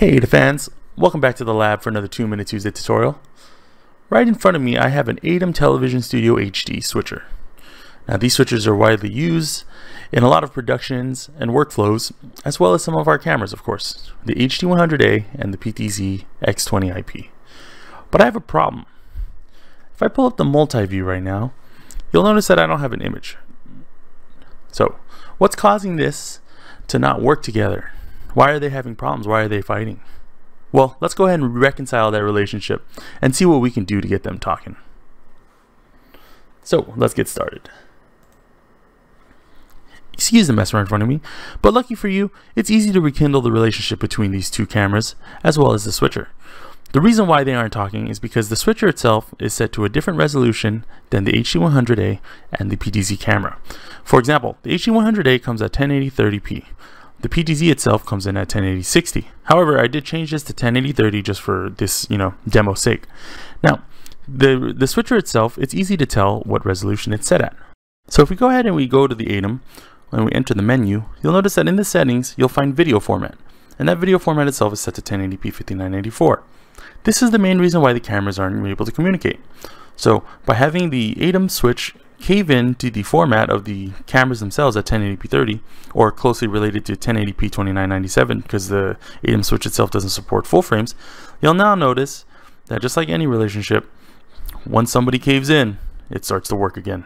Hey the fans, welcome back to the lab for another 2 Minute Tuesday tutorial. Right in front of me I have an ATEM Television Studio HD switcher. Now these switchers are widely used in a lot of productions and workflows, as well as some of our cameras of course, the HD100A and the PTZ X20IP. But I have a problem. If I pull up the multi-view right now, you'll notice that I don't have an image. So, what's causing this to not work together? Why are they having problems? Why are they fighting? Well, let's go ahead and reconcile that relationship and see what we can do to get them talking. So, let's get started. Excuse the mess right in front of me, but lucky for you, it's easy to rekindle the relationship between these two cameras, as well as the switcher. The reason why they aren't talking is because the switcher itself is set to a different resolution than the HD100A and the PTZ camera. For example, the HD100A comes at 1080-30p. The PTZ itself comes in at 1080-60. However, I did change this to 1080-30 just for this, you know, demo sake. Now, the, the switcher itself, it's easy to tell what resolution it's set at. So if we go ahead and we go to the ATEM, when we enter the menu, you'll notice that in the settings, you'll find video format. And that video format itself is set to 1080p 5984. This is the main reason why the cameras aren't able to communicate. So by having the ATEM switch cave in to the format of the cameras themselves at 1080p 30 or closely related to 1080p 2997 because the ATEM switch itself doesn't support full frames, you'll now notice that just like any relationship, once somebody caves in, it starts to work again.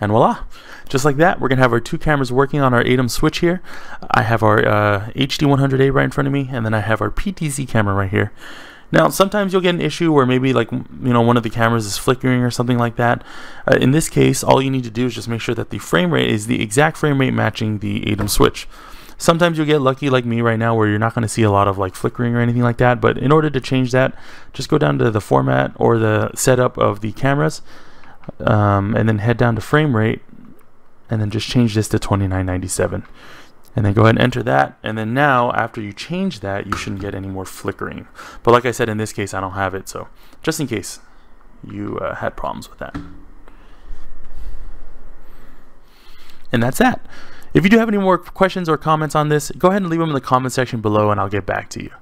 And voila, just like that, we're going to have our two cameras working on our ATEM switch here. I have our uh, HD100A right in front of me, and then I have our PTZ camera right here. Now, sometimes you'll get an issue where maybe like, you know, one of the cameras is flickering or something like that. Uh, in this case, all you need to do is just make sure that the frame rate is the exact frame rate matching the ATEM switch. Sometimes you'll get lucky like me right now where you're not going to see a lot of like flickering or anything like that. But in order to change that, just go down to the format or the setup of the cameras um, and then head down to frame rate and then just change this to 2997 and then go ahead and enter that. And then now after you change that you shouldn't get any more flickering. But like I said in this case I don't have it. So just in case you uh, had problems with that. And that's that. If you do have any more questions or comments on this go ahead and leave them in the comment section below and I'll get back to you.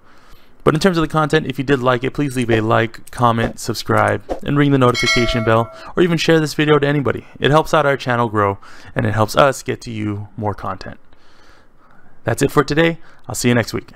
But in terms of the content, if you did like it, please leave a like, comment, subscribe, and ring the notification bell, or even share this video to anybody. It helps out our channel grow, and it helps us get to you more content. That's it for today. I'll see you next week.